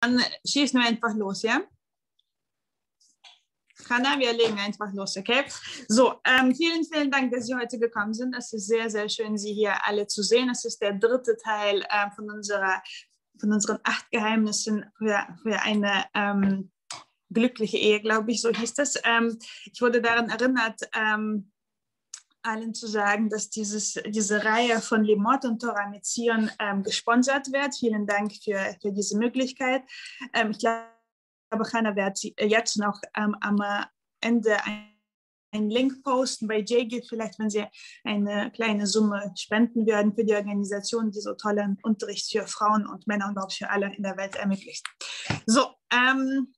dann schießen wir einfach los, ja? Hanna, wir legen einfach los, okay? So, ähm, vielen, vielen Dank, dass Sie heute gekommen sind. Es ist sehr, sehr schön, Sie hier alle zu sehen. Es ist der dritte Teil äh, von, unserer, von unseren acht Geheimnissen für, für eine ähm, glückliche Ehe, glaube ich, so hieß das. Ähm, ich wurde daran erinnert, ähm, allen zu sagen, dass dieses, diese Reihe von Limot und Zion ähm, gesponsert wird. Vielen Dank für, für diese Möglichkeit. Ähm, ich glaube, Hannah wird jetzt noch ähm, am Ende einen Link posten bei JGIT, vielleicht wenn Sie eine kleine Summe spenden würden für die Organisation, die so tollen Unterricht für Frauen und Männer und auch für alle in der Welt ermöglicht. So, ähm,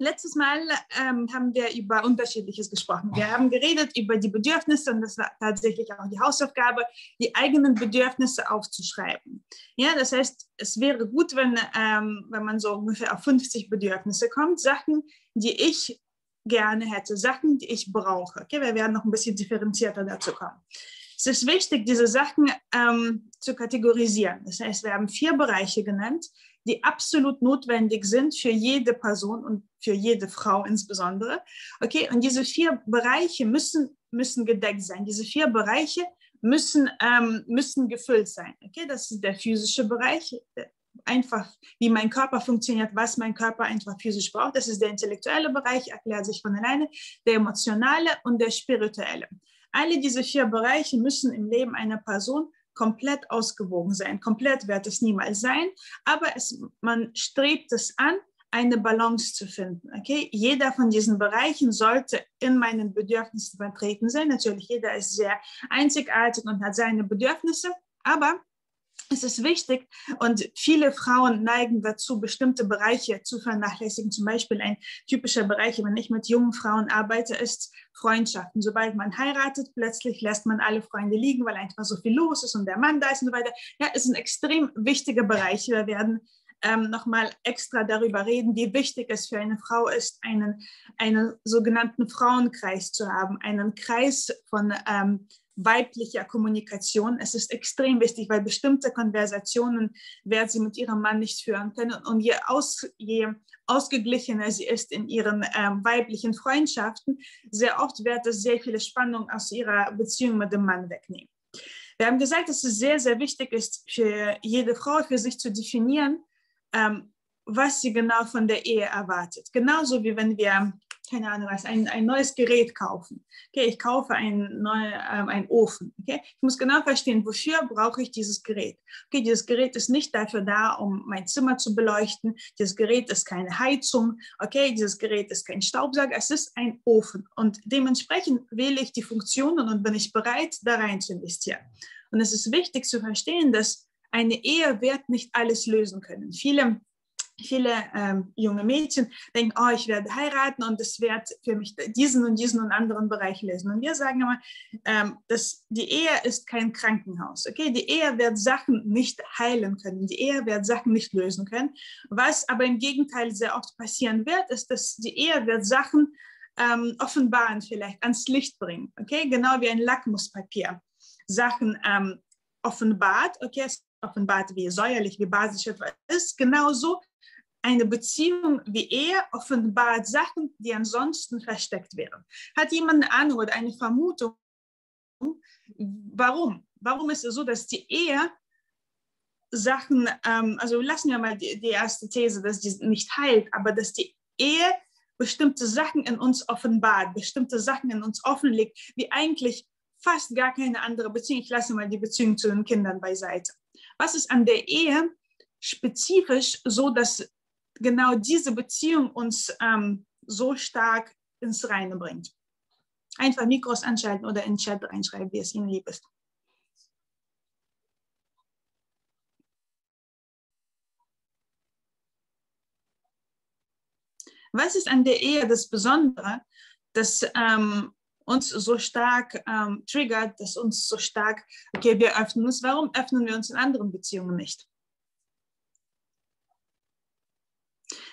letztes Mal ähm, haben wir über Unterschiedliches gesprochen. Wir haben geredet über die Bedürfnisse und das war tatsächlich auch die Hausaufgabe, die eigenen Bedürfnisse aufzuschreiben. Ja, das heißt, es wäre gut, wenn, ähm, wenn man so ungefähr auf 50 Bedürfnisse kommt, Sachen, die ich gerne hätte, Sachen, die ich brauche. Okay, wir werden noch ein bisschen differenzierter dazu kommen. Es ist wichtig, diese Sachen ähm, zu kategorisieren. Das heißt, wir haben vier Bereiche genannt, die absolut notwendig sind für jede Person und für jede Frau insbesondere. Okay, und diese vier Bereiche müssen, müssen gedeckt sein. Diese vier Bereiche müssen, ähm, müssen gefüllt sein. Okay, das ist der physische Bereich, einfach wie mein Körper funktioniert, was mein Körper einfach physisch braucht. Das ist der intellektuelle Bereich, erklärt sich von alleine, der emotionale und der spirituelle. Alle diese vier Bereiche müssen im Leben einer Person komplett ausgewogen sein. Komplett wird es niemals sein, aber es, man strebt es an, eine Balance zu finden. Okay? Jeder von diesen Bereichen sollte in meinen Bedürfnissen vertreten sein. Natürlich, jeder ist sehr einzigartig und hat seine Bedürfnisse, aber es ist wichtig und viele Frauen neigen dazu, bestimmte Bereiche zu vernachlässigen. Zum Beispiel ein typischer Bereich, wenn ich mit jungen Frauen arbeite, ist Freundschaften. Sobald man heiratet, plötzlich lässt man alle Freunde liegen, weil einfach so viel los ist und der Mann da ist und so weiter. Ja, es ist ein extrem wichtiger Bereich. Wir werden ähm, nochmal extra darüber reden, wie wichtig es für eine Frau ist, einen, einen sogenannten Frauenkreis zu haben, einen Kreis von ähm, weiblicher Kommunikation. Es ist extrem wichtig, weil bestimmte Konversationen wird sie mit ihrem Mann nicht führen können. Und je, aus, je ausgeglichener sie ist in ihren ähm, weiblichen Freundschaften, sehr oft wird es sehr viele Spannung aus ihrer Beziehung mit dem Mann wegnehmen. Wir haben gesagt, dass es sehr, sehr wichtig ist für jede Frau, für sich zu definieren, ähm, was sie genau von der Ehe erwartet. Genauso wie wenn wir keine Ahnung was, ein, ein neues Gerät kaufen. Okay, ich kaufe einen neuen ähm, einen Ofen. Okay, ich muss genau verstehen, wofür brauche ich dieses Gerät. Okay, dieses Gerät ist nicht dafür da, um mein Zimmer zu beleuchten. Dieses Gerät ist keine Heizung. Okay, dieses Gerät ist kein Staubsauger. Es ist ein Ofen und dementsprechend wähle ich die Funktionen und bin ich bereit, da rein zu investieren. Und es ist wichtig zu verstehen, dass eine Ehe wird nicht alles lösen können. Viele viele ähm, junge Mädchen denken, oh, ich werde heiraten und das wird für mich diesen und diesen und anderen Bereich lösen. Und wir sagen immer, ähm, dass die Ehe ist kein Krankenhaus. Okay, die Ehe wird Sachen nicht heilen können, die Ehe wird Sachen nicht lösen können. Was aber im Gegenteil sehr oft passieren wird, ist, dass die Ehe wird Sachen ähm, offenbaren, vielleicht ans Licht bringen. Okay, genau wie ein Lackmuspapier. Sachen ähm, offenbart, okay, es offenbart, wie säuerlich, wie basisch etwas ist, genauso eine Beziehung wie Ehe offenbart Sachen, die ansonsten versteckt wären. Hat jemand eine Ahnung oder eine Vermutung, warum? Warum ist es so, dass die Ehe Sachen, ähm, also lassen wir mal die, die erste These, dass die nicht heilt, aber dass die Ehe bestimmte Sachen in uns offenbart, bestimmte Sachen in uns offenlegt, wie eigentlich fast gar keine andere Beziehung. Ich lasse mal die Beziehung zu den Kindern beiseite. Was ist an der Ehe spezifisch so, dass genau diese Beziehung uns ähm, so stark ins Reine bringt. Einfach Mikros anschalten oder in den Chat reinschreiben, wie es Ihnen lieb ist. Was ist an der Ehe das Besondere, das ähm, uns so stark ähm, triggert, das uns so stark, okay, wir öffnen uns. Warum öffnen wir uns in anderen Beziehungen nicht? Okay?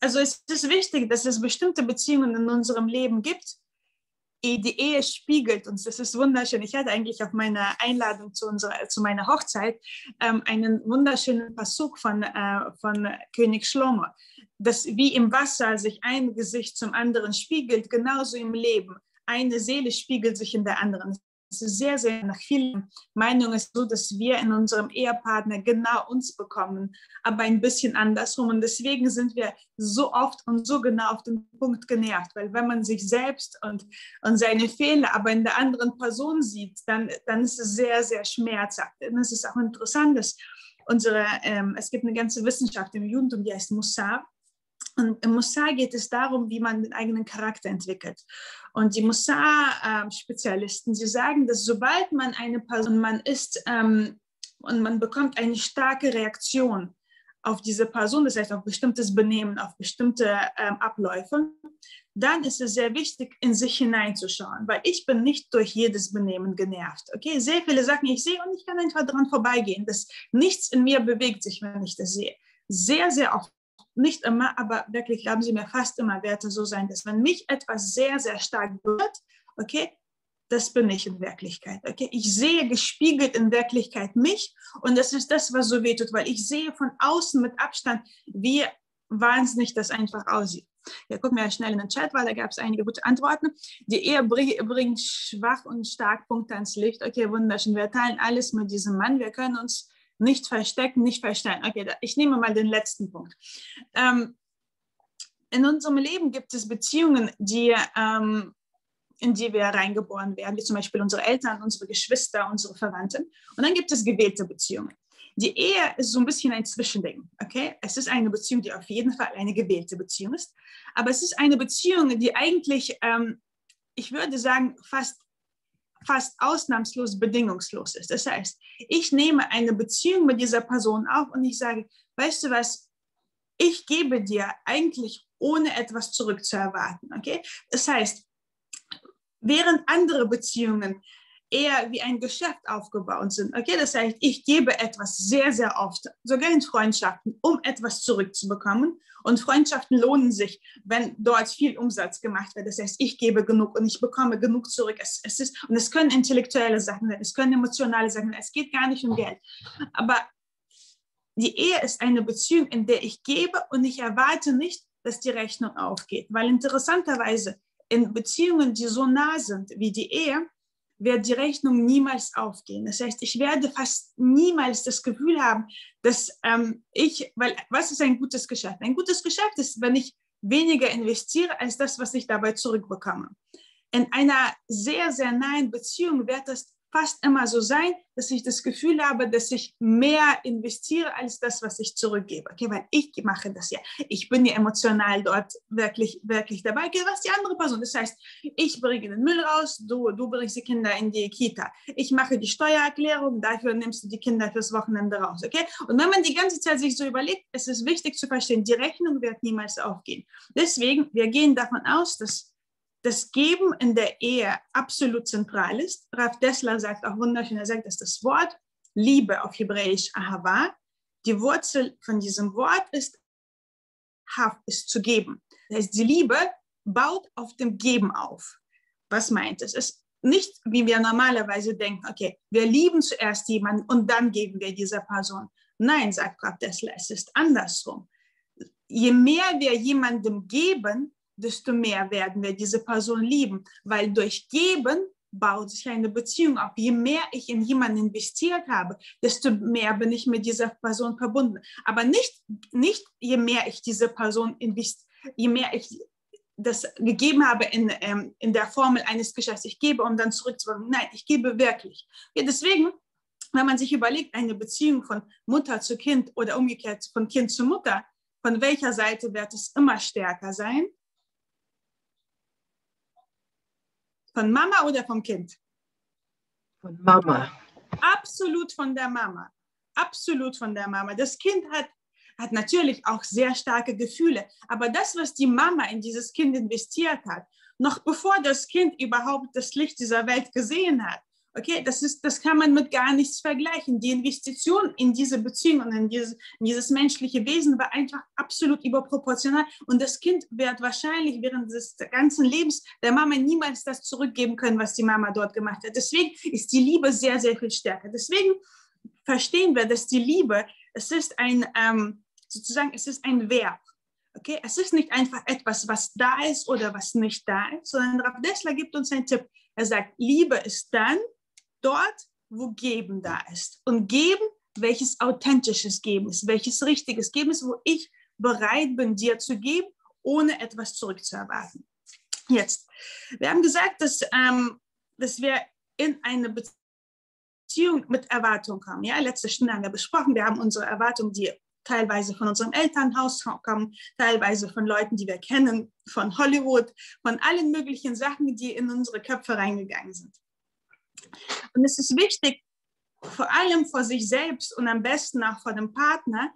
Also es ist wichtig, dass es bestimmte Beziehungen in unserem Leben gibt, die Ehe spiegelt uns. Das ist wunderschön. Ich hatte eigentlich auf meiner Einladung zu, unserer, zu meiner Hochzeit ähm, einen wunderschönen Passuk von, äh, von König Schlomo, dass wie im Wasser sich ein Gesicht zum anderen spiegelt, genauso im Leben. Eine Seele spiegelt sich in der anderen sehr, sehr nach vielen Meinungen ist so, dass wir in unserem Ehepartner genau uns bekommen, aber ein bisschen andersrum. Und deswegen sind wir so oft und so genau auf den Punkt genervt, weil wenn man sich selbst und, und seine Fehler aber in der anderen Person sieht, dann, dann ist es sehr, sehr schmerzhaft. Und es ist auch interessant, dass unsere, ähm, es gibt eine ganze Wissenschaft im Judentum, die heißt Mussar. Und im Mussar geht es darum, wie man den eigenen Charakter entwickelt. Und die Mussar-Spezialisten, sie sagen, dass sobald man eine Person, man ist ähm, und man bekommt eine starke Reaktion auf diese Person, das heißt auf bestimmtes Benehmen, auf bestimmte ähm, Abläufe, dann ist es sehr wichtig, in sich hineinzuschauen, weil ich bin nicht durch jedes Benehmen genervt. Okay, sehr viele Sachen, ich sehe und ich kann einfach dran vorbeigehen. Das, nichts in mir bewegt sich, wenn ich das sehe. Sehr, sehr oft nicht immer, aber wirklich glauben Sie mir, fast immer werde so sein, dass wenn mich etwas sehr, sehr stark berührt, okay, das bin ich in Wirklichkeit. Okay? Ich sehe gespiegelt in Wirklichkeit mich und das ist das, was so wehtut, weil ich sehe von außen mit Abstand, wie wahnsinnig das einfach aussieht. Ja, gucken wir schnell in den Chat, weil da gab es einige gute Antworten. Die Ehe bringt schwach und stark Punkte ans Licht. Okay, wunderschön. Wir teilen alles mit diesem Mann. Wir können uns nicht verstecken, nicht verstellen. Okay, ich nehme mal den letzten Punkt. Ähm, in unserem Leben gibt es Beziehungen, die, ähm, in die wir reingeboren werden, wie zum Beispiel unsere Eltern, unsere Geschwister, unsere Verwandten. Und dann gibt es gewählte Beziehungen. Die Ehe ist so ein bisschen ein Zwischending. Okay? Es ist eine Beziehung, die auf jeden Fall eine gewählte Beziehung ist. Aber es ist eine Beziehung, die eigentlich, ähm, ich würde sagen, fast fast ausnahmslos bedingungslos ist. Das heißt, ich nehme eine Beziehung mit dieser Person auf und ich sage, weißt du was, ich gebe dir eigentlich ohne etwas zurückzuerwarten. Okay? Das heißt, während andere Beziehungen eher wie ein Geschäft aufgebaut sind. Okay, das heißt, ich gebe etwas sehr, sehr oft, sogar in Freundschaften, um etwas zurückzubekommen. Und Freundschaften lohnen sich, wenn dort viel Umsatz gemacht wird. Das heißt, ich gebe genug und ich bekomme genug zurück. Es, es ist, und es können intellektuelle Sachen sein, es können emotionale Sachen sein, es geht gar nicht um Geld. Aber die Ehe ist eine Beziehung, in der ich gebe und ich erwarte nicht, dass die Rechnung aufgeht. Weil interessanterweise in Beziehungen, die so nah sind wie die Ehe, wird die Rechnung niemals aufgehen. Das heißt, ich werde fast niemals das Gefühl haben, dass ähm, ich, weil was ist ein gutes Geschäft? Ein gutes Geschäft ist, wenn ich weniger investiere als das, was ich dabei zurückbekomme. In einer sehr, sehr nahen Beziehung wird das fast immer so sein, dass ich das Gefühl habe, dass ich mehr investiere als das, was ich zurückgebe. Okay, weil ich mache das ja. Ich bin ja emotional dort wirklich, wirklich dabei. Was die andere Person. Das heißt, ich bringe den Müll raus, du, du bringst die Kinder in die Kita. Ich mache die Steuererklärung, dafür nimmst du die Kinder fürs Wochenende raus. Okay? Und wenn man die ganze Zeit sich so überlegt, es ist wichtig zu verstehen, die Rechnung wird niemals aufgehen. Deswegen, wir gehen davon aus, dass das Geben in der Ehe absolut zentral ist. Rav Dessler sagt auch wunderschön, er sagt, dass das Wort Liebe auf Hebräisch Ahava, die Wurzel von diesem Wort ist ist zu geben. Das heißt, die Liebe baut auf dem Geben auf. Was meint es? Es ist nicht, wie wir normalerweise denken, okay, wir lieben zuerst jemanden und dann geben wir dieser Person. Nein, sagt Rav Dessler, es ist andersrum. Je mehr wir jemandem geben, desto mehr werden wir diese Person lieben, weil durch Geben baut sich eine Beziehung auf. Je mehr ich in jemanden investiert habe, desto mehr bin ich mit dieser Person verbunden. Aber nicht, nicht je mehr ich diese Person investiere, je mehr ich das gegeben habe in, ähm, in der Formel eines Geschäfts. Ich gebe, um dann zurückzubekommen. Nein, ich gebe wirklich. Ja, deswegen, wenn man sich überlegt, eine Beziehung von Mutter zu Kind oder umgekehrt von Kind zu Mutter, von welcher Seite wird es immer stärker sein? Von Mama oder vom Kind? Von Mama. Absolut von der Mama. Absolut von der Mama. Das Kind hat, hat natürlich auch sehr starke Gefühle, aber das, was die Mama in dieses Kind investiert hat, noch bevor das Kind überhaupt das Licht dieser Welt gesehen hat Okay, das, ist, das kann man mit gar nichts vergleichen. Die Investition in diese Beziehung und in dieses, in dieses menschliche Wesen war einfach absolut überproportional. Und das Kind wird wahrscheinlich während des ganzen Lebens der Mama niemals das zurückgeben können, was die Mama dort gemacht hat. Deswegen ist die Liebe sehr, sehr viel stärker. Deswegen verstehen wir, dass die Liebe, es ist ein, ähm, sozusagen, es ist ein Verb. Okay, es ist nicht einfach etwas, was da ist oder was nicht da ist, sondern Rav Dessler gibt uns einen Tipp. Er sagt, Liebe ist dann dort, wo Geben da ist. Und Geben, welches authentisches Geben ist, welches richtiges Geben ist, wo ich bereit bin, dir zu geben, ohne etwas zurückzuerwarten. Jetzt, wir haben gesagt, dass, ähm, dass wir in eine Beziehung mit Erwartung kommen. Ja, letzte Stunde haben wir besprochen, wir haben unsere Erwartungen, die teilweise von unserem Elternhaus kommen, teilweise von Leuten, die wir kennen, von Hollywood, von allen möglichen Sachen, die in unsere Köpfe reingegangen sind. Und es ist wichtig, vor allem vor sich selbst und am besten auch vor dem Partner,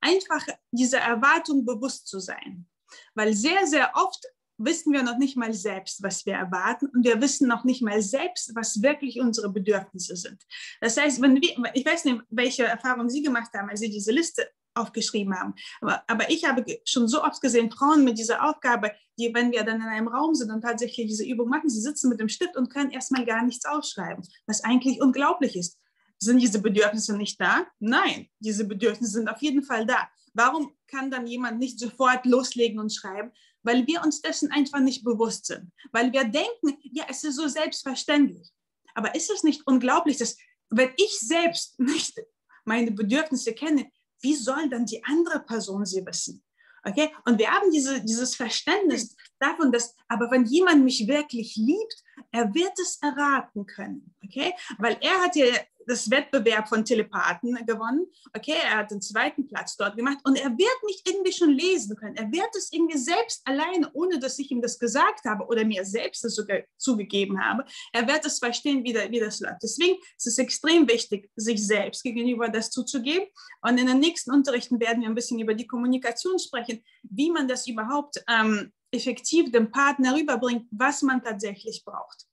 einfach dieser Erwartung bewusst zu sein. Weil sehr, sehr oft wissen wir noch nicht mal selbst, was wir erwarten und wir wissen noch nicht mal selbst, was wirklich unsere Bedürfnisse sind. Das heißt, wenn wir, ich weiß nicht, welche Erfahrungen Sie gemacht haben, als Sie diese Liste aufgeschrieben haben. Aber, aber ich habe schon so oft gesehen, Frauen mit dieser Aufgabe, die, wenn wir dann in einem Raum sind und tatsächlich diese Übung machen, sie sitzen mit dem Stift und können erstmal gar nichts aufschreiben, was eigentlich unglaublich ist. Sind diese Bedürfnisse nicht da? Nein, diese Bedürfnisse sind auf jeden Fall da. Warum kann dann jemand nicht sofort loslegen und schreiben? Weil wir uns dessen einfach nicht bewusst sind. Weil wir denken, ja, es ist so selbstverständlich. Aber ist es nicht unglaublich, dass wenn ich selbst nicht meine Bedürfnisse kenne, wie soll dann die andere Person sie wissen? Okay? Und wir haben diese, dieses Verständnis davon, dass, aber wenn jemand mich wirklich liebt, er wird es erraten können. Okay? Weil er hat ja das Wettbewerb von Telepathen gewonnen. Okay, er hat den zweiten Platz dort gemacht und er wird mich irgendwie schon lesen können. Er wird es irgendwie selbst alleine, ohne dass ich ihm das gesagt habe oder mir selbst das sogar zugegeben habe. Er wird es verstehen, wie, wie das läuft. Deswegen ist es extrem wichtig, sich selbst gegenüber das zuzugeben. Und in den nächsten Unterrichten werden wir ein bisschen über die Kommunikation sprechen, wie man das überhaupt ähm, effektiv dem Partner rüberbringt, was man tatsächlich braucht.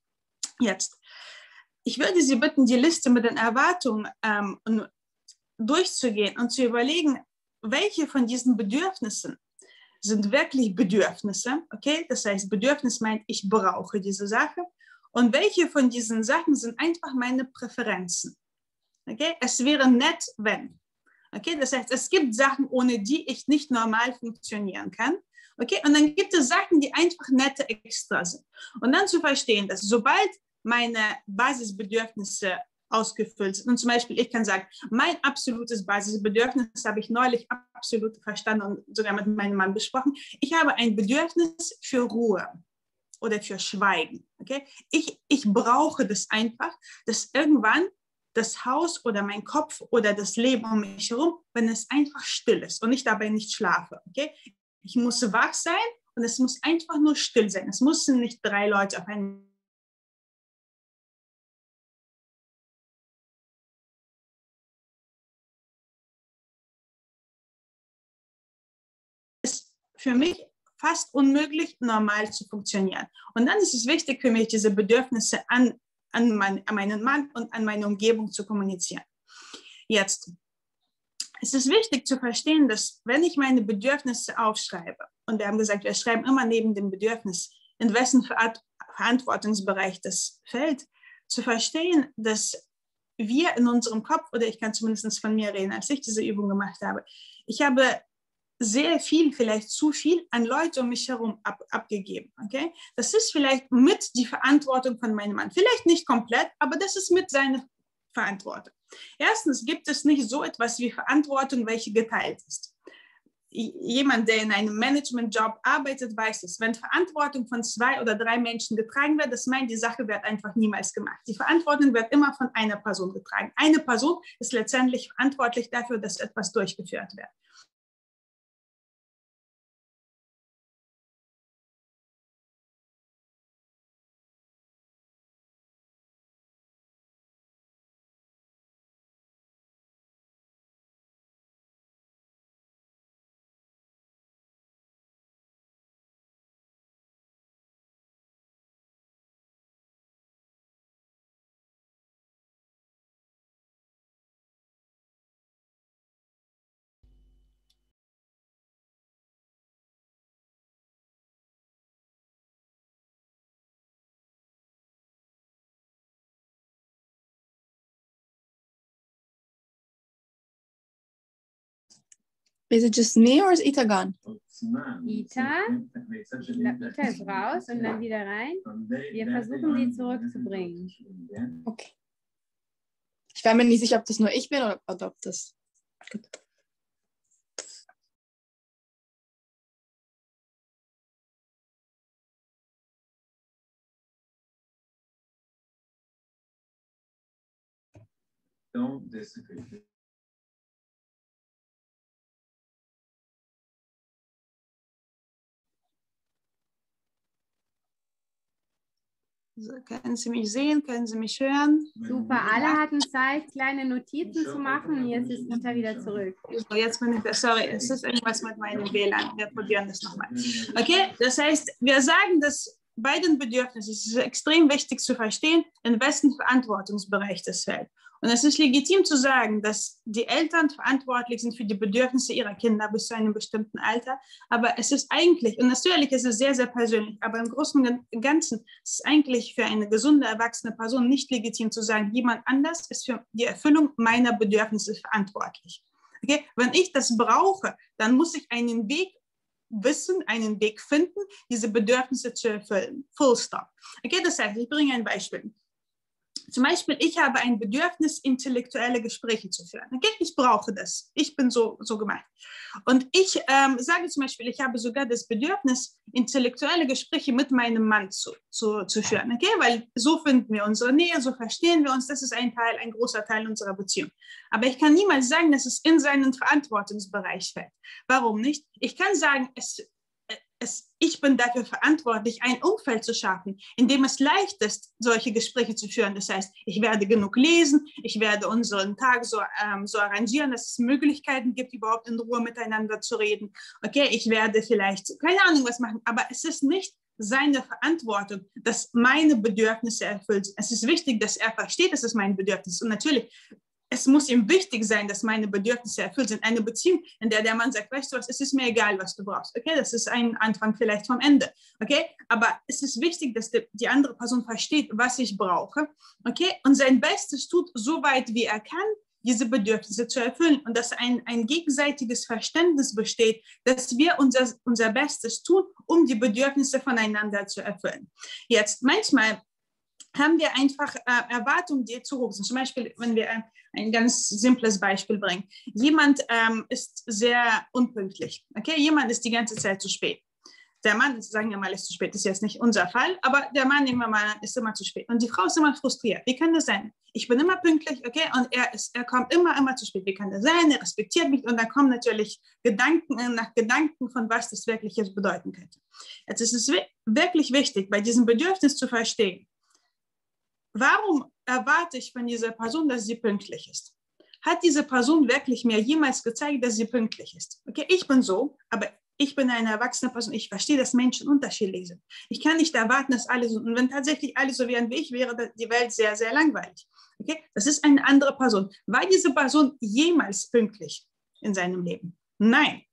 Jetzt ich würde Sie bitten, die Liste mit den Erwartungen ähm, durchzugehen und zu überlegen, welche von diesen Bedürfnissen sind wirklich Bedürfnisse. Okay, das heißt, Bedürfnis meint, ich brauche diese Sache. Und welche von diesen Sachen sind einfach meine Präferenzen? Okay, es wäre nett, wenn. Okay, das heißt, es gibt Sachen, ohne die ich nicht normal funktionieren kann. Okay, und dann gibt es Sachen, die einfach nette Extra sind. Und dann zu verstehen, dass sobald meine Basisbedürfnisse ausgefüllt sind. Und zum Beispiel, ich kann sagen, mein absolutes Basisbedürfnis habe ich neulich absolut verstanden und sogar mit meinem Mann besprochen. Ich habe ein Bedürfnis für Ruhe oder für Schweigen. Okay? Ich, ich brauche das einfach, dass irgendwann das Haus oder mein Kopf oder das Leben um mich herum, wenn es einfach still ist und ich dabei nicht schlafe. Okay? Ich muss wach sein und es muss einfach nur still sein. Es müssen nicht drei Leute auf einen für mich fast unmöglich, normal zu funktionieren. Und dann ist es wichtig für mich, diese Bedürfnisse an, an, mein, an meinen Mann und an meine Umgebung zu kommunizieren. Jetzt, es ist wichtig zu verstehen, dass wenn ich meine Bedürfnisse aufschreibe, und wir haben gesagt, wir schreiben immer neben dem Bedürfnis, in wessen Verantwortungsbereich das fällt, zu verstehen, dass wir in unserem Kopf, oder ich kann zumindest von mir reden, als ich diese Übung gemacht habe, ich habe sehr viel, vielleicht zu viel an Leute um mich herum ab, abgegeben. Okay? Das ist vielleicht mit die Verantwortung von meinem Mann. Vielleicht nicht komplett, aber das ist mit seiner Verantwortung. Erstens gibt es nicht so etwas wie Verantwortung, welche geteilt ist. Jemand, der in einem Managementjob arbeitet, weiß es. Wenn Verantwortung von zwei oder drei Menschen getragen wird, das meint, die Sache wird einfach niemals gemacht. Die Verantwortung wird immer von einer Person getragen. Eine Person ist letztendlich verantwortlich dafür, dass etwas durchgeführt wird. Is it just me or is Ita gone? Ita, Ita ist raus und dann wieder rein. Wir versuchen, sie zurückzubringen. Okay. Ich war mir nicht sicher, ob das nur ich bin oder, oder ob das. Don't disagree. So, können Sie mich sehen? Können Sie mich hören? Super, alle hatten Zeit, kleine Notizen zu machen. Jetzt ist Ita wieder zurück. So, jetzt bin ich, sorry, es ist irgendwas mit meinem WLAN. Wir probieren das nochmal. Okay, das heißt, wir sagen, dass bei den Bedürfnissen es ist extrem wichtig zu verstehen, in wessen Verantwortungsbereich das fällt. Und es ist legitim zu sagen, dass die Eltern verantwortlich sind für die Bedürfnisse ihrer Kinder bis zu einem bestimmten Alter. Aber es ist eigentlich, und natürlich ist es sehr, sehr persönlich, aber im Großen und Ganzen ist es eigentlich für eine gesunde, erwachsene Person nicht legitim zu sagen, jemand anders ist für die Erfüllung meiner Bedürfnisse verantwortlich. Okay? Wenn ich das brauche, dann muss ich einen Weg wissen, einen Weg finden, diese Bedürfnisse zu erfüllen. Full stop. Okay, das heißt, ich bringe ein Beispiel. Zum Beispiel, ich habe ein Bedürfnis, intellektuelle Gespräche zu führen. Okay? Ich brauche das. Ich bin so, so gemacht. Und ich ähm, sage zum Beispiel, ich habe sogar das Bedürfnis, intellektuelle Gespräche mit meinem Mann zu, zu, zu führen. Okay? Weil so finden wir unsere Nähe, so verstehen wir uns. Das ist ein Teil, ein großer Teil unserer Beziehung. Aber ich kann niemals sagen, dass es in seinen Verantwortungsbereich fällt. Warum nicht? Ich kann sagen, es es, ich bin dafür verantwortlich, ein Umfeld zu schaffen, in dem es leicht ist, solche Gespräche zu führen. Das heißt, ich werde genug lesen, ich werde unseren Tag so, ähm, so arrangieren, dass es Möglichkeiten gibt, überhaupt in Ruhe miteinander zu reden. Okay, ich werde vielleicht keine Ahnung was machen, aber es ist nicht seine Verantwortung, dass meine Bedürfnisse erfüllt. Es ist wichtig, dass er versteht, dass es mein Bedürfnis ist. Und natürlich es muss ihm wichtig sein, dass meine Bedürfnisse erfüllt sind. Eine Beziehung, in der der Mann sagt, weißt du was, es ist mir egal, was du brauchst. Okay, das ist ein Anfang vielleicht vom Ende. Okay, aber es ist wichtig, dass die, andere Person versteht, was ich brauche. Okay, und sein Bestes tut, so weit wie er kann, diese Bedürfnisse zu erfüllen und dass ein, ein gegenseitiges Verständnis besteht, dass wir unser, unser Bestes tun, um die Bedürfnisse voneinander zu erfüllen. Jetzt, manchmal haben wir einfach äh, Erwartungen, die zu hoch sind. Zum Beispiel, wenn wir ein, ganz simples Beispiel bringen. Jemand ähm, ist sehr unpünktlich. Okay, jemand ist die ganze Zeit zu spät. Der Mann, sagen wir mal, ist zu spät. Das ist jetzt nicht unser Fall, aber der Mann, nehmen wir mal, ist immer zu spät. Und die Frau ist immer frustriert. Wie kann das sein? Ich bin immer pünktlich, okay, und er, ist, er kommt immer, immer zu spät. Wie kann das sein? Er respektiert mich und dann kommen natürlich Gedanken äh, nach Gedanken von was das wirklich jetzt bedeuten könnte. Jetzt ist es wirklich wichtig, bei diesem Bedürfnis zu verstehen, warum erwarte ich von dieser Person, dass sie pünktlich ist? Hat diese Person wirklich mir jemals gezeigt, dass sie pünktlich ist? Okay, ich bin so, aber ich bin eine erwachsene Person. Ich verstehe, dass Menschen unterschiedlich sind. Ich kann nicht erwarten, dass alle so, und wenn tatsächlich alle so wären wie ich, wäre die Welt sehr, sehr langweilig. Okay, das ist eine andere Person. War diese Person jemals pünktlich in seinem Leben? Nein,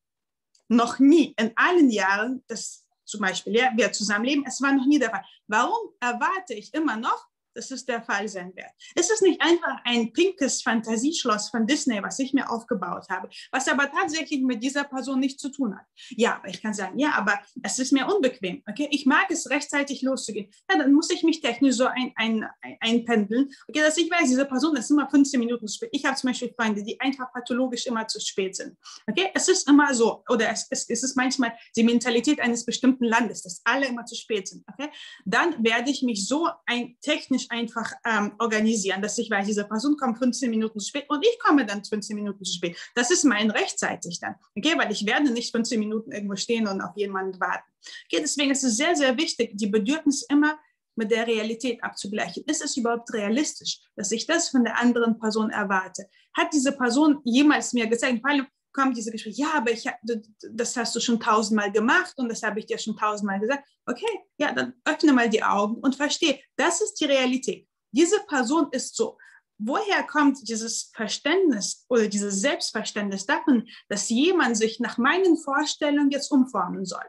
noch nie. In allen Jahren, das zum Beispiel, ja, wir zusammenleben, es war noch nie der Fall. Warum erwarte ich immer noch, dass es der Fall sein wird. Es ist nicht einfach ein pinkes Fantasieschloss von Disney, was ich mir aufgebaut habe, was aber tatsächlich mit dieser Person nichts zu tun hat. Ja, aber ich kann sagen, ja, aber es ist mir unbequem. Okay, ich mag es rechtzeitig loszugehen. Ja, dann muss ich mich technisch so ein, ein, ein, einpendeln. Okay, dass ich weiß, diese Person ist immer 15 Minuten spät. Ich habe zum Beispiel Freunde, die einfach pathologisch immer zu spät sind. Okay, es ist immer so, oder es, es, es ist manchmal die Mentalität eines bestimmten Landes, dass alle immer zu spät sind. Okay, dann werde ich mich so ein technisch einfach ähm, organisieren, dass ich weiß, diese Person kommt 15 Minuten spät und ich komme dann 15 Minuten spät. Das ist mein rechtzeitig dann, okay, weil ich werde nicht 15 Minuten irgendwo stehen und auf jemanden warten. Okay, deswegen ist es sehr, sehr wichtig, die Bedürfnisse immer mit der Realität abzugleichen. Ist es überhaupt realistisch, dass ich das von der anderen Person erwarte? Hat diese Person jemals mir gezeigt, vor allem kommt diese Gespräche, ja, aber ich, das hast du schon tausendmal gemacht und das habe ich dir schon tausendmal gesagt. Okay, ja, dann öffne mal die Augen und verstehe, das ist die Realität. Diese Person ist so. Woher kommt dieses Verständnis oder dieses Selbstverständnis davon, dass jemand sich nach meinen Vorstellungen jetzt umformen soll?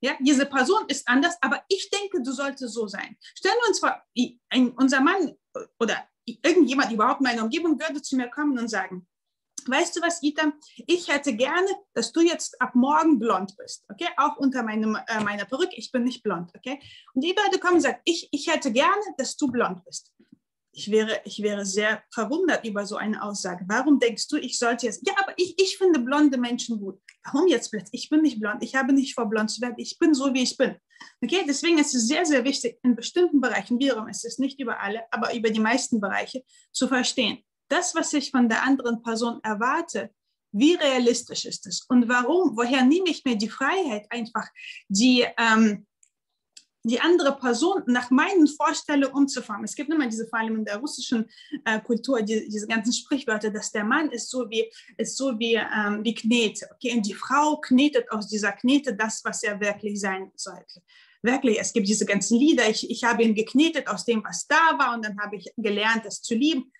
Ja, diese Person ist anders, aber ich denke, du solltest so sein. Stellen wir uns vor, unser Mann oder irgendjemand überhaupt in meiner Umgebung würde zu mir kommen und sagen, weißt du was, Ita? Ich hätte gerne, dass du jetzt ab morgen blond bist, okay? Auch unter meinem, äh, meiner Perücke, ich bin nicht blond, okay? Und die Leute kommen und sagen, ich, ich hätte gerne, dass du blond bist. Ich wäre, ich wäre sehr verwundert über so eine Aussage. Warum denkst du, ich sollte jetzt, ja, aber ich, ich finde blonde Menschen gut. Warum jetzt plötzlich? Ich bin nicht blond, ich habe nicht vor, blond zu werden, ich bin so, wie ich bin. Okay, deswegen ist es sehr, sehr wichtig, in bestimmten Bereichen, wiederum ist es nicht über alle, aber über die meisten Bereiche zu verstehen das, was ich von der anderen Person erwarte, wie realistisch ist es und warum, woher nehme ich mir die Freiheit, einfach die, ähm, die andere Person nach meinen Vorstellungen umzufahren. Es gibt immer diese, vor allem in der russischen äh, Kultur, die, diese ganzen Sprichwörter, dass der Mann ist so wie, ist so wie, ähm, wie Knete. Okay? Und die Frau knetet aus dieser Knete das, was er wirklich sein sollte. Wirklich, es gibt diese ganzen Lieder, ich, ich habe ihn geknetet aus dem, was da war und dann habe ich gelernt, es zu lieben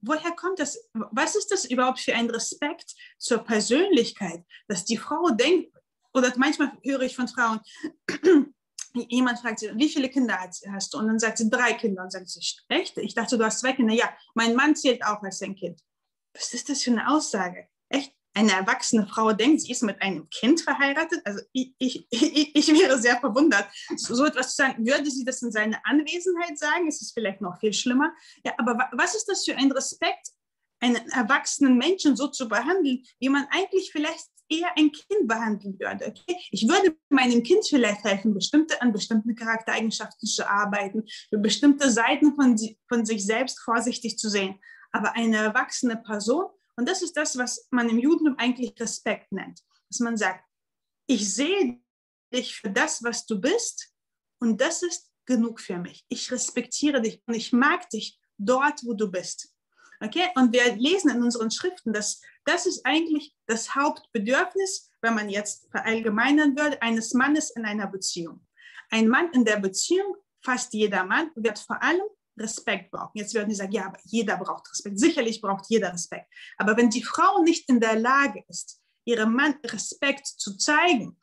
woher kommt das? Was ist das überhaupt für ein Respekt zur Persönlichkeit, dass die Frau denkt, oder manchmal höre ich von Frauen, jemand fragt sie, wie viele Kinder hast du? Und dann sagt sie, drei Kinder. Und sagt sie, echt? Ich dachte, du hast zwei Kinder. Ja, mein Mann zählt auch als ein Kind. Was ist das für eine Aussage? Eine erwachsene Frau denkt, sie ist mit einem Kind verheiratet. Also ich, ich, ich, ich wäre sehr verwundert, so etwas zu sagen. Würde sie das in seiner Anwesenheit sagen? Ist es vielleicht noch viel schlimmer? Ja, aber was ist das für ein Respekt, einen erwachsenen Menschen so zu behandeln, wie man eigentlich vielleicht eher ein Kind behandeln würde. Okay? Ich würde meinem Kind vielleicht helfen, bestimmte, an bestimmten Charaktereigenschaften zu arbeiten, für bestimmte Seiten von, von sich selbst vorsichtig zu sehen. Aber eine erwachsene Person und das ist das, was man im Judentum eigentlich Respekt nennt. Dass man sagt, ich sehe dich für das, was du bist und das ist genug für mich. Ich respektiere dich und ich mag dich dort, wo du bist. Okay? Und wir lesen in unseren Schriften, dass das ist eigentlich das Hauptbedürfnis, wenn man jetzt verallgemeinern würde, eines Mannes in einer Beziehung. Ein Mann in der Beziehung, fast jeder Mann, wird vor allem Respekt brauchen. Jetzt werden die sagen, ja, aber jeder braucht Respekt. Sicherlich braucht jeder Respekt. Aber wenn die Frau nicht in der Lage ist, ihrem Mann Respekt zu zeigen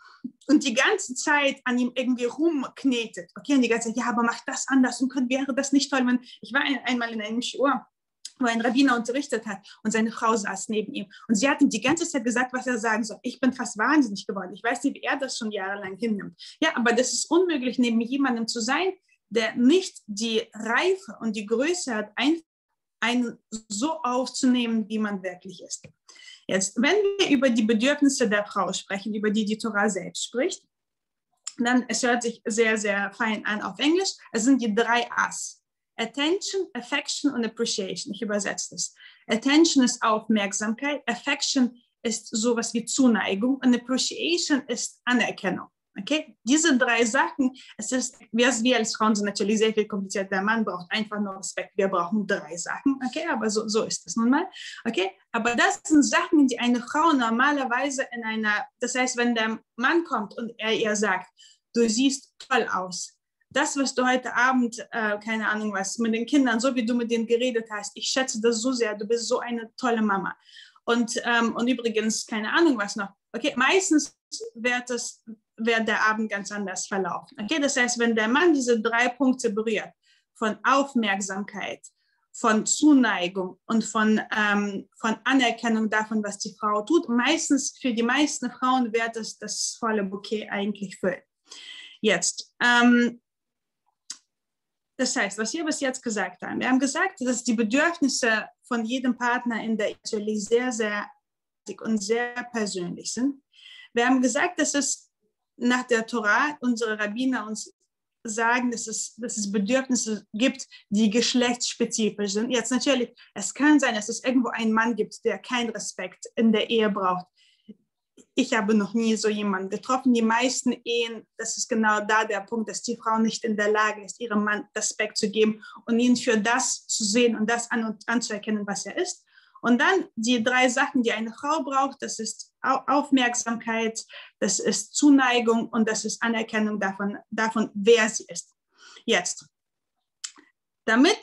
und die ganze Zeit an ihm irgendwie rumknetet, okay, und die ganze Zeit, ja, aber mach das anders und wäre das nicht toll, wenn ich war ein, einmal in einem Shur, wo ein Rabbiner unterrichtet hat und seine Frau saß neben ihm. Und sie hat ihm die ganze Zeit gesagt, was er sagen soll. Ich bin fast wahnsinnig geworden. Ich weiß nicht, wie er das schon jahrelang hinnimmt. Ja, aber das ist unmöglich, neben jemandem zu sein, der nicht die Reife und die Größe hat, ein, einen so aufzunehmen, wie man wirklich ist. Jetzt, wenn wir über die Bedürfnisse der Frau sprechen, über die die Torah selbst spricht, dann es hört sich sehr, sehr fein an auf Englisch. Es sind die drei A's. Attention, Affection und Appreciation. Ich übersetze das. Attention ist Aufmerksamkeit, Affection ist sowas wie Zuneigung und Appreciation ist Anerkennung. Okay, diese drei Sachen, es ist, wir, wir als Frauen sind natürlich sehr viel kompliziert. Der Mann braucht einfach nur Respekt. Wir brauchen drei Sachen. Okay, aber so, so ist es nun mal. Okay, aber das sind Sachen, die eine Frau normalerweise in einer, das heißt, wenn der Mann kommt und er ihr sagt, du siehst toll aus. Das, was du heute Abend, äh, keine Ahnung was, mit den Kindern, so wie du mit denen geredet hast, ich schätze das so sehr, du bist so eine tolle Mama. Und, ähm, und übrigens, keine Ahnung was noch. Okay, meistens wird das wird der Abend ganz anders verlaufen. Okay? Das heißt, wenn der Mann diese drei Punkte berührt, von Aufmerksamkeit, von Zuneigung und von, ähm, von Anerkennung davon, was die Frau tut, meistens für die meisten Frauen wird es das volle Bouquet eigentlich füllen. Jetzt, ähm, das heißt, was wir bis jetzt gesagt haben, wir haben gesagt, dass die Bedürfnisse von jedem Partner in der Ehe sehr, sehr und sehr persönlich sind. Wir haben gesagt, dass es nach der Torah unsere Rabbiner uns sagen, dass es, dass es Bedürfnisse gibt, die geschlechtsspezifisch sind. Jetzt natürlich, es kann sein, dass es irgendwo einen Mann gibt, der keinen Respekt in der Ehe braucht. Ich habe noch nie so jemanden getroffen. Die meisten Ehen, das ist genau da der Punkt, dass die Frau nicht in der Lage ist, ihrem Mann Respekt zu geben und ihn für das zu sehen und das an anzuerkennen, was er ist. Und dann die drei Sachen, die eine Frau braucht, das ist Aufmerksamkeit, das ist Zuneigung und das ist Anerkennung davon, davon wer sie ist. Jetzt, damit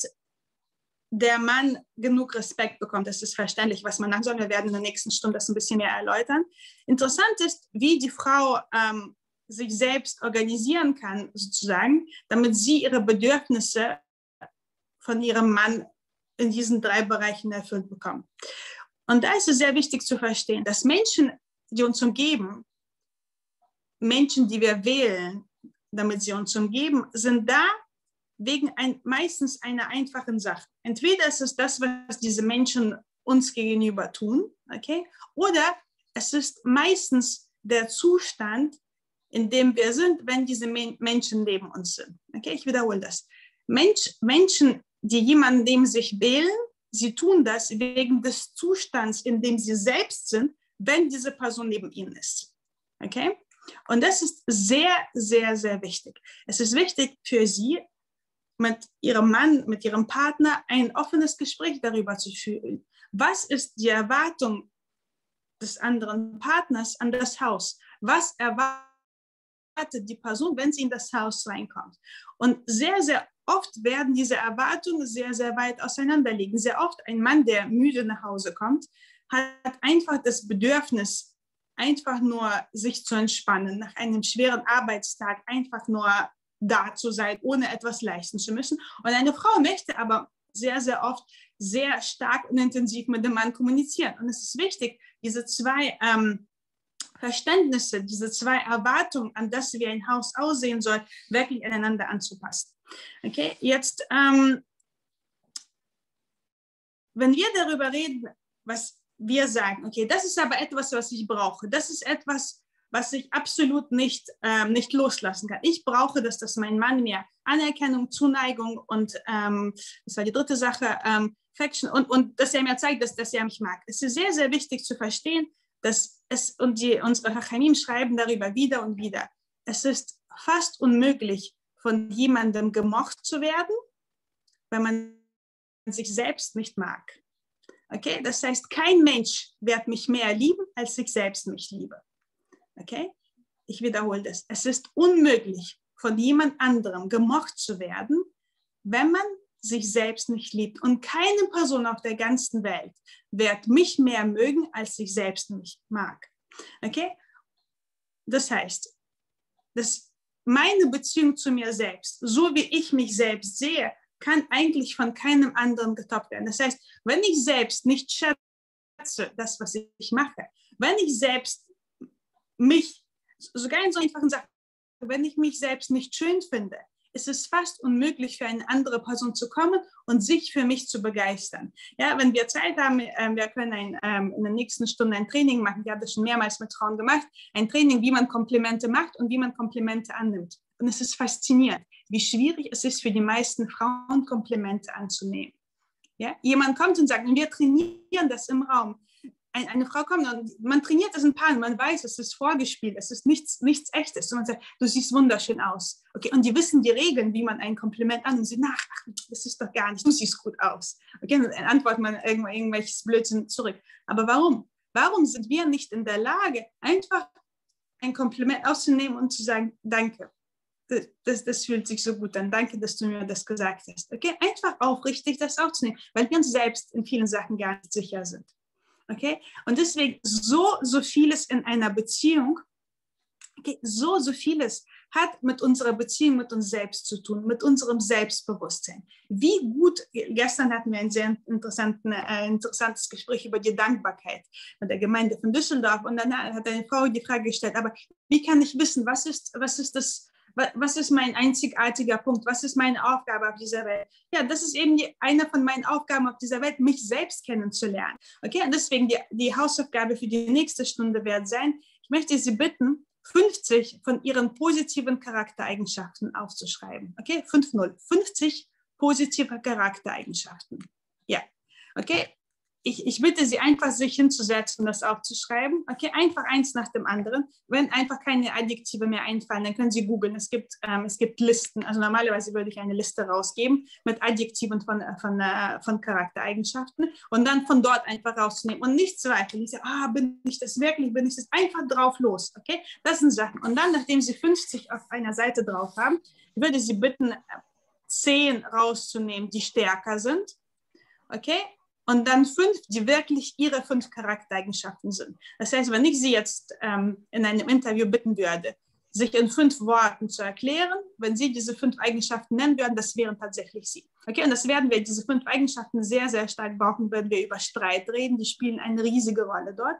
der Mann genug Respekt bekommt, das ist verständlich, was man machen soll. Wir werden in der nächsten Stunde das ein bisschen mehr erläutern. Interessant ist, wie die Frau ähm, sich selbst organisieren kann, sozusagen, damit sie ihre Bedürfnisse von ihrem Mann in diesen drei Bereichen erfüllt bekommen. Und da ist es sehr wichtig zu verstehen, dass Menschen, die uns umgeben, Menschen, die wir wählen, damit sie uns umgeben, sind da wegen ein, meistens einer einfachen Sache. Entweder ist es das, was diese Menschen uns gegenüber tun, okay, oder es ist meistens der Zustand, in dem wir sind, wenn diese Men Menschen neben uns sind. Okay, ich wiederhole das. Mensch, Menschen, die jemanden neben sich wählen, sie tun das wegen des Zustands, in dem sie selbst sind, wenn diese Person neben ihnen ist. Okay? Und das ist sehr, sehr, sehr wichtig. Es ist wichtig für sie, mit ihrem Mann, mit ihrem Partner ein offenes Gespräch darüber zu führen. Was ist die Erwartung des anderen Partners an das Haus? Was erwartet die Person, wenn sie in das Haus reinkommt? Und sehr, sehr oft werden diese Erwartungen sehr, sehr weit auseinanderliegen. Sehr oft ein Mann, der müde nach Hause kommt, hat einfach das Bedürfnis, einfach nur sich zu entspannen, nach einem schweren Arbeitstag einfach nur da zu sein, ohne etwas leisten zu müssen. Und eine Frau möchte aber sehr, sehr oft sehr stark und intensiv mit dem Mann kommunizieren. Und es ist wichtig, diese zwei ähm, Verständnisse, diese zwei Erwartungen, an das wie ein Haus aussehen soll, wirklich aneinander anzupassen. Okay, jetzt, ähm, wenn wir darüber reden, was wir sagen, okay, das ist aber etwas, was ich brauche, das ist etwas, was ich absolut nicht, ähm, nicht loslassen kann. Ich brauche, dass das mein Mann mir Anerkennung, Zuneigung und ähm, das war die dritte Sache, ähm, Faction und, und dass er mir zeigt, dass, dass er mich mag. Es ist sehr, sehr wichtig zu verstehen, dass es, und die, unsere Hachamim schreiben darüber wieder und wieder, es ist fast unmöglich, von jemandem gemocht zu werden, wenn man sich selbst nicht mag. Okay, das heißt, kein Mensch wird mich mehr lieben, als ich selbst mich liebe. Okay, ich wiederhole das. Es ist unmöglich, von jemand anderem gemocht zu werden, wenn man sich selbst nicht liebt. Und keine Person auf der ganzen Welt wird mich mehr mögen, als ich selbst mich mag. Okay? Das heißt, das meine Beziehung zu mir selbst, so wie ich mich selbst sehe, kann eigentlich von keinem anderen getoppt werden. Das heißt, wenn ich selbst nicht schätze, das, was ich mache, wenn ich selbst mich, sogar in so einfachen Sachen, wenn ich mich selbst nicht schön finde, ist es fast unmöglich für eine andere Person zu kommen und sich für mich zu begeistern. Ja, wenn wir Zeit haben, äh, wir können ein, ähm, in der nächsten Stunde ein Training machen. Ich habe das schon mehrmals mit Frauen gemacht. Ein Training, wie man Komplimente macht und wie man Komplimente annimmt. Und es ist faszinierend, wie schwierig es ist für die meisten Frauen, Komplimente anzunehmen. Ja? Jemand kommt und sagt, wir trainieren das im Raum eine Frau kommt und man trainiert das ein paar und man weiß, es ist vorgespielt, es ist nichts, nichts echtes. Und man sagt, du siehst wunderschön aus. Okay, und die wissen die Regeln, wie man ein Kompliment an und sie nach, ach, das ist doch gar nicht, du siehst gut aus. Okay, dann antwortet man irgendwelches Blödsinn zurück. Aber warum? Warum sind wir nicht in der Lage, einfach ein Kompliment auszunehmen und zu sagen, danke. Das, das, das, fühlt sich so gut an. Danke, dass du mir das gesagt hast. Okay, einfach aufrichtig das aufzunehmen, weil wir uns selbst in vielen Sachen gar nicht sicher sind. Okay? Und deswegen so, so vieles in einer Beziehung, okay, so, so vieles hat mit unserer Beziehung mit uns selbst zu tun, mit unserem Selbstbewusstsein. Wie gut, gestern hatten wir ein sehr äh, interessantes Gespräch über die Dankbarkeit mit der Gemeinde von Düsseldorf und dann hat eine Frau die Frage gestellt, aber wie kann ich wissen, was ist, was ist das, was ist mein einzigartiger Punkt? Was ist meine Aufgabe auf dieser Welt? Ja, das ist eben die, eine von meinen Aufgaben auf dieser Welt, mich selbst kennenzulernen. Okay, und deswegen die, die Hausaufgabe für die nächste Stunde wird sein, ich möchte Sie bitten, 50 von Ihren positiven Charaktereigenschaften aufzuschreiben. Okay, 5-0. 50 positive Charaktereigenschaften. Ja, okay ich, ich bitte Sie einfach, sich hinzusetzen und das aufzuschreiben. Okay, einfach eins nach dem anderen. Wenn einfach keine Adjektive mehr einfallen, dann können Sie googeln. Es gibt, ähm, es gibt Listen. Also normalerweise würde ich eine Liste rausgeben mit Adjektiven von, äh, von, äh, von Charaktereigenschaften und dann von dort einfach rauszunehmen und nicht zweifeln. Ich sage, ah, bin ich das wirklich, bin ich das? Einfach drauf los. Okay, das sind Sachen. Und dann, nachdem Sie 50 auf einer Seite drauf haben, würde Sie bitten, 10 rauszunehmen, die stärker sind. Okay, und dann fünf, die wirklich ihre fünf Charaktereigenschaften sind. Das heißt, wenn ich Sie jetzt ähm, in einem Interview bitten würde, sich in fünf Worten zu erklären, wenn Sie diese fünf Eigenschaften nennen würden, das wären tatsächlich Sie. Okay, und das werden wir, diese fünf Eigenschaften sehr, sehr stark brauchen, wenn wir über Streit reden. Die spielen eine riesige Rolle dort.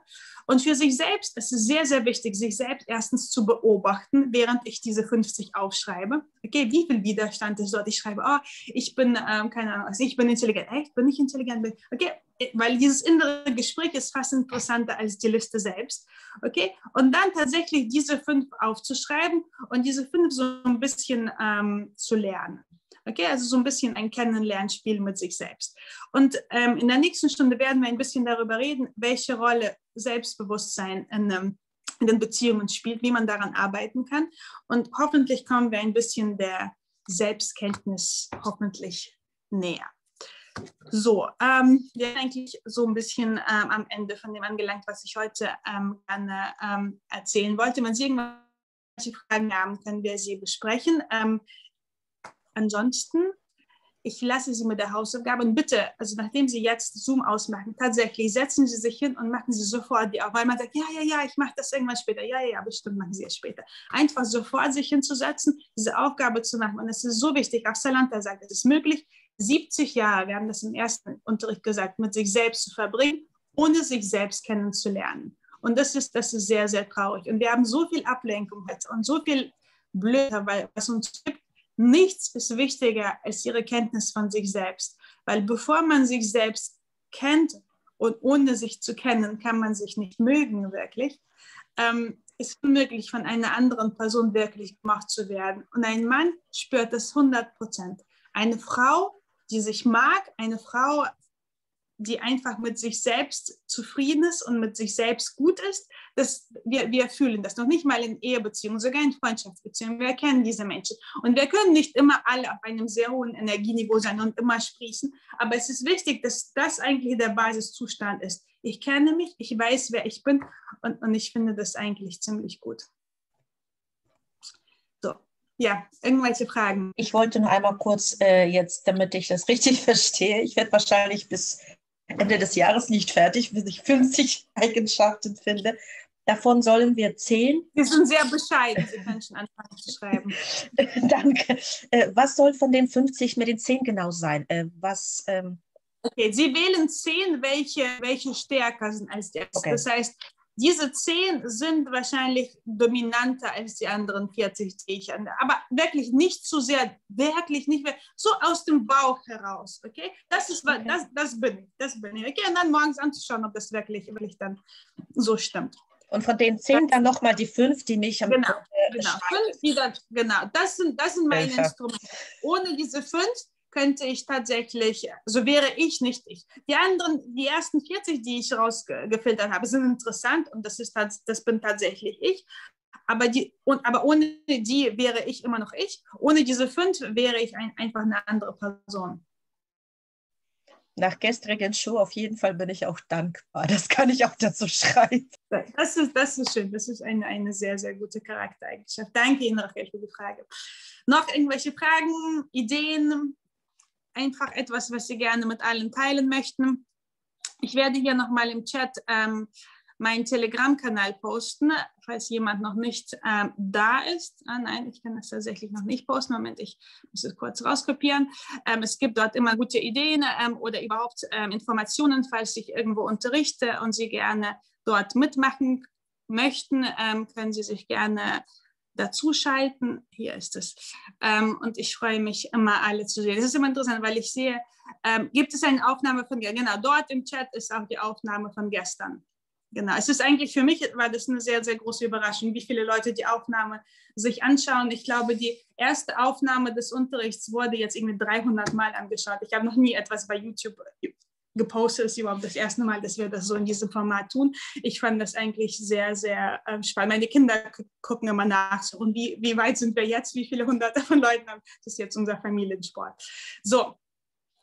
Und für sich selbst ist es sehr, sehr wichtig, sich selbst erstens zu beobachten, während ich diese 50 aufschreibe. Okay, wie viel Widerstand ist dort? Ich schreibe, oh, ich bin, ähm, keine Ahnung, also ich bin intelligent. Echt, bin ich intelligent? Okay, weil dieses innere Gespräch ist fast interessanter als die Liste selbst. Okay, und dann tatsächlich diese fünf aufzuschreiben und diese fünf so ein bisschen ähm, zu lernen. Okay, also so ein bisschen ein Kennenlernspiel mit sich selbst. Und ähm, in der nächsten Stunde werden wir ein bisschen darüber reden, welche Rolle Selbstbewusstsein in, ähm, in den Beziehungen spielt, wie man daran arbeiten kann. Und hoffentlich kommen wir ein bisschen der Selbstkenntnis hoffentlich näher. So, ähm, wir sind eigentlich so ein bisschen ähm, am Ende von dem angelangt, was ich heute ähm, gerne ähm, erzählen wollte. Wenn Sie irgendwelche Fragen haben, können wir sie besprechen. Ansonsten, ich lasse Sie mit der Hausaufgabe und bitte, also nachdem Sie jetzt Zoom ausmachen, tatsächlich setzen Sie sich hin und machen Sie sofort die Aufgabe, weil man sagt, ja, ja, ja, ich mache das irgendwann später. Ja, ja, ja, bestimmt machen Sie es später. Einfach sofort sich hinzusetzen, diese Aufgabe zu machen. Und es ist so wichtig, auch Salanta sagt, es ist möglich, 70 Jahre, wir haben das im ersten Unterricht gesagt, mit sich selbst zu verbringen, ohne sich selbst kennenzulernen. Und das ist, das ist sehr, sehr traurig. Und wir haben so viel Ablenkung jetzt und so viel Blöder, weil was uns gibt. Nichts ist wichtiger als ihre Kenntnis von sich selbst. Weil bevor man sich selbst kennt und ohne sich zu kennen, kann man sich nicht mögen wirklich, ähm, ist unmöglich, von einer anderen Person wirklich gemacht zu werden. Und ein Mann spürt das 100 Prozent. Eine Frau die sich mag, eine Frau, die einfach mit sich selbst zufrieden ist und mit sich selbst gut ist, das, wir, wir fühlen das noch nicht mal in Ehebeziehungen, sogar in Freundschaftsbeziehungen. Wir kennen diese Menschen. Und wir können nicht immer alle auf einem sehr hohen Energieniveau sein und immer sprießen. Aber es ist wichtig, dass das eigentlich der Basiszustand ist. Ich kenne mich, ich weiß, wer ich bin und, und ich finde das eigentlich ziemlich gut. Ja, irgendwelche Fragen? Ich wollte nur einmal kurz äh, jetzt, damit ich das richtig verstehe. Ich werde wahrscheinlich bis Ende des Jahres nicht fertig, bis ich 50 Eigenschaften finde. Davon sollen wir zehn. Wir sind sehr bescheiden. Sie können schon anfangen zu schreiben. Danke. Äh, was soll von den 50 mit den zehn genau sein? Äh, was. Ähm Okay, Sie wählen zehn, welche, welche stärker sind als die Okay. Das heißt, diese zehn sind wahrscheinlich dominanter als die anderen 40, die ich an. Aber wirklich nicht zu sehr, wirklich nicht mehr, so aus dem Bauch heraus. Okay, das ist okay. das, das bin ich, das bin ich. Okay, und dann morgens anzuschauen, ob das wirklich, wirklich dann so stimmt. Und von den zehn dann nochmal die fünf, die mich am Genau, genau. Fünf, die dann, genau. Das sind, das sind meine Instrumente. Ohne diese fünf könnte ich tatsächlich, so wäre ich nicht ich. Die anderen, die ersten 40, die ich rausgefiltert habe, sind interessant und das, ist, das bin tatsächlich ich. Aber, die, und, aber ohne die wäre ich immer noch ich. Ohne diese fünf wäre ich ein, einfach eine andere Person. Nach gestrigen Show auf jeden Fall bin ich auch dankbar. Das kann ich auch dazu schreiben. Das ist, das ist schön. Das ist eine, eine sehr, sehr gute Charaktereigenschaft. Danke Ihnen, Rachel, für die Frage. Noch irgendwelche Fragen, Ideen? Einfach etwas, was Sie gerne mit allen teilen möchten. Ich werde hier nochmal im Chat ähm, meinen Telegram-Kanal posten, falls jemand noch nicht ähm, da ist. Ah, nein, ich kann das tatsächlich noch nicht posten. Moment, ich muss es kurz rauskopieren. Ähm, es gibt dort immer gute Ideen ähm, oder überhaupt ähm, Informationen, falls ich irgendwo unterrichte und Sie gerne dort mitmachen möchten, ähm, können Sie sich gerne dazuschalten. Hier ist es. Ähm, und ich freue mich immer, alle zu sehen. Es ist immer interessant, weil ich sehe, ähm, gibt es eine Aufnahme von, genau, dort im Chat ist auch die Aufnahme von gestern. Genau, es ist eigentlich für mich, war das eine sehr, sehr große Überraschung, wie viele Leute die Aufnahme sich anschauen. Ich glaube, die erste Aufnahme des Unterrichts wurde jetzt irgendwie 300 Mal angeschaut. Ich habe noch nie etwas bei YouTube gepostet ist überhaupt das erste Mal, dass wir das so in diesem Format tun. Ich fand das eigentlich sehr, sehr äh, spannend. Meine Kinder gucken immer nach, so, und wie, wie weit sind wir jetzt, wie viele hunderte von Leuten haben. Das ist jetzt unser Familiensport. So,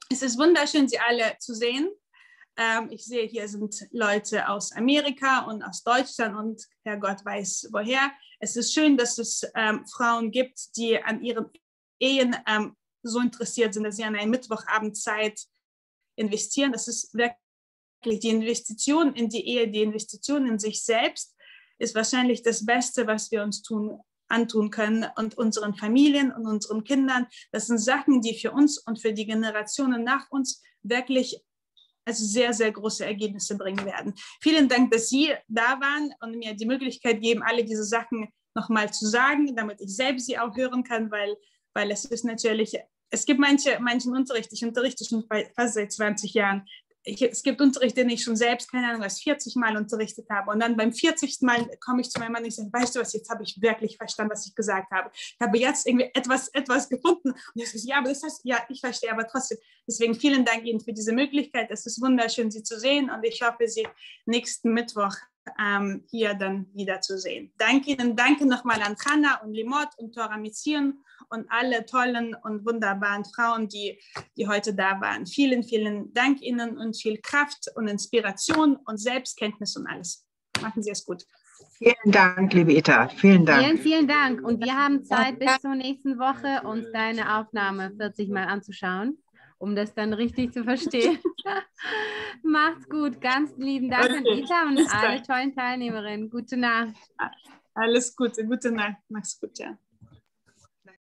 es ist wunderschön, Sie alle zu sehen. Ähm, ich sehe, hier sind Leute aus Amerika und aus Deutschland und Herrgott weiß woher. Es ist schön, dass es ähm, Frauen gibt, die an ihren Ehen ähm, so interessiert sind, dass sie an einem Mittwochabend Zeit investieren. Das ist wirklich die Investition in die Ehe, die Investition in sich selbst ist wahrscheinlich das Beste, was wir uns tun antun können und unseren Familien und unseren Kindern. Das sind Sachen, die für uns und für die Generationen nach uns wirklich also sehr, sehr große Ergebnisse bringen werden. Vielen Dank, dass Sie da waren und mir die Möglichkeit geben, alle diese Sachen nochmal zu sagen, damit ich selbst sie auch hören kann, weil, weil es ist natürlich, es gibt manche, manchen Unterricht, ich unterrichte schon fast seit 20 Jahren, ich, es gibt Unterricht, den ich schon selbst, keine Ahnung, als 40 Mal unterrichtet habe. Und dann beim 40. Mal komme ich zu meinem Mann und sage, weißt du was, jetzt habe ich wirklich verstanden, was ich gesagt habe. Ich habe jetzt irgendwie etwas, etwas gefunden. Und ich sage, ja, aber das heißt, ja, ich verstehe, aber trotzdem. Deswegen vielen Dank Ihnen für diese Möglichkeit. Es ist wunderschön, Sie zu sehen. Und ich hoffe, Sie nächsten Mittwoch ähm, hier dann wieder zu sehen. Danke Ihnen, danke nochmal an Hanna und Limot und Tora Mizion und alle tollen und wunderbaren Frauen, die, die heute da waren. Vielen, vielen Dank Ihnen und viel Kraft und Inspiration und Selbstkenntnis und alles. Machen Sie es gut. Vielen Dank, liebe Ita. Vielen Dank. Vielen, vielen Dank. Und wir haben Zeit bis zur nächsten Woche, uns deine Aufnahme 40 Mal anzuschauen um das dann richtig zu verstehen. Macht's gut. Ganz lieben Dank okay. an Ita und alle tollen Teilnehmerinnen. Gute Nacht. Alles Gute. Gute Nacht. Mach's gut, ja.